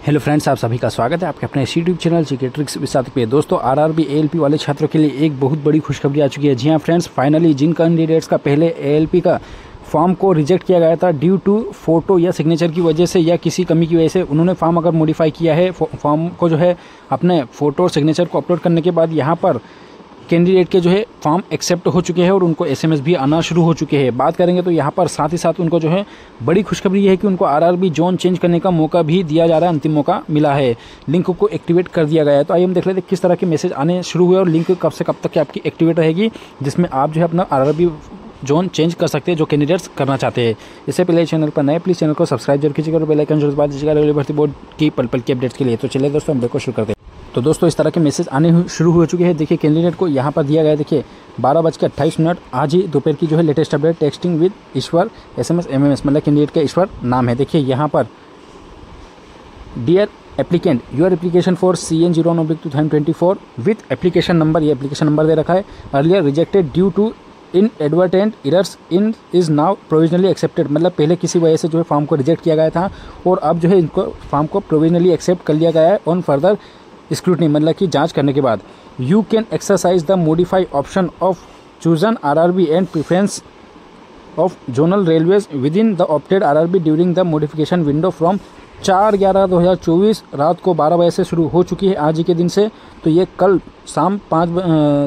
Hello friends आप सभी का स्वागत है आपके अपने यूट्यूब चैनल चिकेट्रिक्स विसात पे दोस्तों आरआरबी एएलपी वाले छात्रों के लिए एक बहुत बड़ी खुशखबरी आ चुकी है। जी हाँ फ्रेंड्स फाइनली जिन कैंडिडेट्स का पहले एएलपी का फॉर्म को रिजेक्ट किया गया था ड्यू टू फ़ोटो या सिग्नेचर की वजह से या किसी कमी की वजह से उन्होंने फॉर्म अगर मॉडिफाई किया है फॉर्म को जो है अपने फ़ोटो और सिग्नेचर को अपलोड करने के बाद यहाँ पर कैंडिडेट के जो है फॉर्म एक्सेप्ट हो चुके हैं और उनको एसएमएस भी आना शुरू हो चुके हैं। बात करेंगे तो यहाँ पर साथ ही साथ उनको जो है बड़ी खुशखबरी है कि उनको आरआरबी जोन चेंज करने का मौका भी दिया जा रहा है, अंतिम मौका मिला है। लिंक को एक्टिवेट कर दिया गया है। तो आइए हम देख लेते किस तरह के मैसेज आने शुरू हुए और लिंक कब से कब तक आपकी एक्टिवेट रहेगी, जिसमें आप जो है अपना आरआरबी जोन चेंज कर सकते हैं जो कैंडिडेट्स करना चाहते हैं। इससे पहले चैनल पर नए प्लीज़ चैनल को सब्सक्राइब ज़रूर कीजिएगा और बेल आइकन ज़रूर बात दीजिएगा। रेलवे भर्ती बोर्ड की पल पल की अपडेट्स के लिए। तो चलिए दोस्तों, हम को शुरू करते हैं। तो दोस्तों, इस तरह के मैसेज आने शुरू हो चुके हैं। देखिए कैंडिडेट को यहाँ पर दिया गया देखिए, बारह बज के अट्ठाईस मिनट। आज ही दोपहर की जो है latest update texting with Ishwar S M मतलब कैंडिडेट का ईश्वर नाम है। देखिए, यहाँ पर dear applicant your application for C N zero नोबिक two thousand twenty four with application number ये एप्लीकेशन नंबर दे रखा है। Earlier rejected due to inadvertent errors in is now provisionally accepted मतलब पहले किसी वजह से जो है फॉर्म को रिजेक्ट किया गया था और अब जो है इनको फॉर्म को प्रोविजनली एक्सेप्ट कर लिया गया है। ऑन फर्दर स्क्रूटनी मतलब कि जाँच करने के बाद। You can exercise the modify option of chosen R R B and preference of zonal railways within the opted R R B during the modification window from चार ग्यारह दो हज़ार चौबीस रात को बारह बजे से शुरू हो चुकी है आज ही के दिन से। तो ये कल शाम पाँच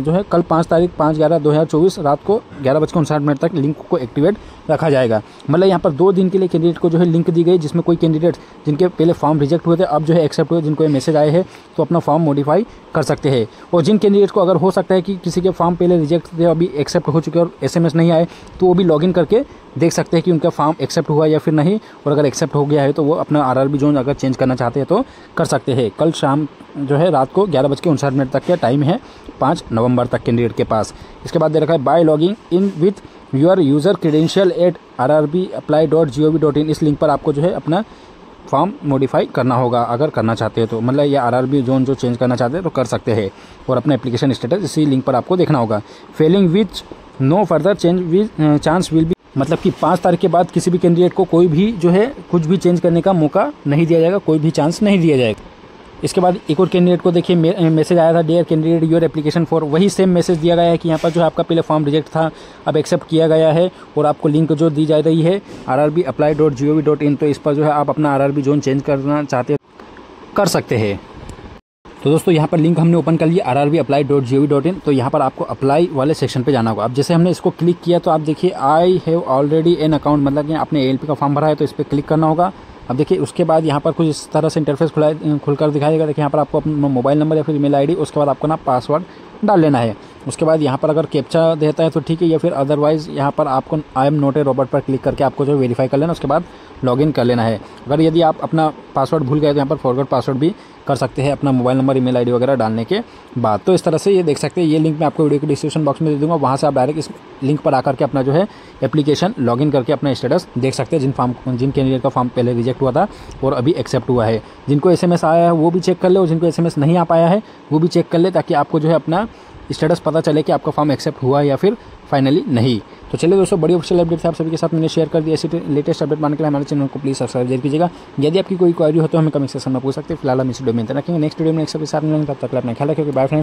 जो है, कल पाँच तारीख पाँच ग्यारह दो हज़ार चौबीस रात को ग्यारह बजकर उनसाठ मिनट तक लिंक को एक्टिवेट रखा जाएगा। मतलब यहाँ पर दो दिन के लिए कैंडिडेट को जो है लिंक दी गई, जिसमें कोई कैंडिडेट जिनके पहले फॉर्म रिजेक्ट हुए थे, अब जो है एक्सेप्ट हुए, जिनको ये मैसेज आए हैं तो अपना फॉर्म मॉडिफाई कर सकते हैं। और जिन कैंडिडेट को अगर हो सकता है कि किसी के फॉर्म पहले रिजेक्ट थे, अभी एक्सेप्ट हो चुके और एसएमएस नहीं आए तो वो भी लॉगिन करके देख सकते हैं कि उनका फॉर्म एक्सेप्ट हुआ या फिर नहीं, और अगर एक्सेप्ट हो गया है तो वो अपना आरआरबी जोन अगर चेंज करना चाहते हैं तो कर सकते हैं। कल शाम जो है रात को ग्यारह बज के उनसाठ मिनट तक का टाइम है, पाँच नवंबर तक कैंडिडेट के पास। इसके बाद दे रखा है by logging in with your user credential at R R B apply dot G O V dot in. इस लिंक पर आपको जो है अपना फॉर्म मॉडिफाई करना होगा, अगर करना चाहते हैं तो। मतलब ये आर आर बी जोन जो चेंज करना चाहते हैं तो कर सकते हैं और अपना एप्लीकेशन स्टेटस इसी लिंक पर आपको देखना होगा। Failing which no further change chance will be मतलब कि पाँच तारीख के बाद किसी भी कैंडिडेट को कोई भी जो है कुछ भी चेंज करने का मौका नहीं दिया जाएगा, कोई भी चांस नहीं दिया जाएगा। इसके बाद एक और कैंडिडेट को देखिए मैसेज आया था dear candidate your application for वही सेम मैसेज दिया गया है कि यहाँ पर जो है आपका पहले फॉर्म रिजेक्ट था, अब एक्सेप्ट किया गया है और आपको लिंक जो दी जा रही है R R B apply dot G O V dot in तो इस पर जो है आप अपना R R B zone change करना चाहते कर सकते हैं। तो दोस्तों, यहाँ पर लिंक हमने ओपन कर लिया R R B apply dot G O V dot in तो यहाँ पर आपको अप्लाई वाले सेक्शन पे जाना होगा। अब जैसे हमने इसको क्लिक किया तो आप देखिए I have already an account मतलब कि आपने ए एल पी का फॉर्म भरा है तो इस पर क्लिक करना होगा। अब देखिए, उसके बाद यहाँ पर कुछ इस तरह से इंटरफेस खुला, खुलकर दिखाएगा देखिए, यहाँ पर आपको अपना मोबाइल नंबर या फिर ईमेल आईडी उसके बाद आपको ना पासवर्ड डाल लेना है। उसके बाद यहाँ पर अगर कैप्चा देता है तो ठीक है, या फिर अदरवाइज़ यहाँ पर आपको I am not a robot पर क्लिक करके आपको जो वेरीफाई कर लेना। उसके बाद लॉगिन कर लेना है। अगर यदि आप अपना पासवर्ड भूल गए तो यहाँ पर फॉरवर्ड पासवर्ड भी कर सकते हैं अपना मोबाइल नंबर ईमेल आईडी वगैरह डालने के बाद। तो इस तरह से ये देख सकते हैं। ये लिंक मैं आपको वीडियो के डिस्क्रिप्शन बॉक्स में दे दूँगा। वहाँ से आप डायरेक्ट इस लिंक पर आकर के अपना जो है एप्लीकेशन लॉगिन करके अपना स्टेटस देख सकते हैं। जिन फॉर्म जिन कैंडिडेट का फॉर्म पहले रिजेक्ट हुआ था और अभी एक्सेप्ट हुआ है। जिनको एसएमएस आया है, वो भी चेक कर ले और जिनको एसएमएस नहीं आ पाया है, वो भी चेक कर ले ताकि आपको जो है अपना स्टेटस पता चले कि आपका फॉर्म एक्सेप्ट हुआ या फिर फाइनली नहीं। तो चलिए दोस्तों, बड़ी ऑफिशियल अपडेट आप सभी के साथ मैंने शेयर कर दिया ऐसी लेटेस्ट अपडेट मानने के लिए हमारे चैनल को प्लीज़ सब्सक्राइब ज़रूर कीजिएगा। यदि आपकी कोई क्वारी हो तो हमें कमेंट सेक्शन में पूछ सकते हैं। फ़िलहाल हम इस वीडियो में रखेंगे। नेक्स्ट वीडियो में एक सभी साथ मिलेंगे। तब तक अपना ख्याल रखेंगे बाय फ्रेंड्स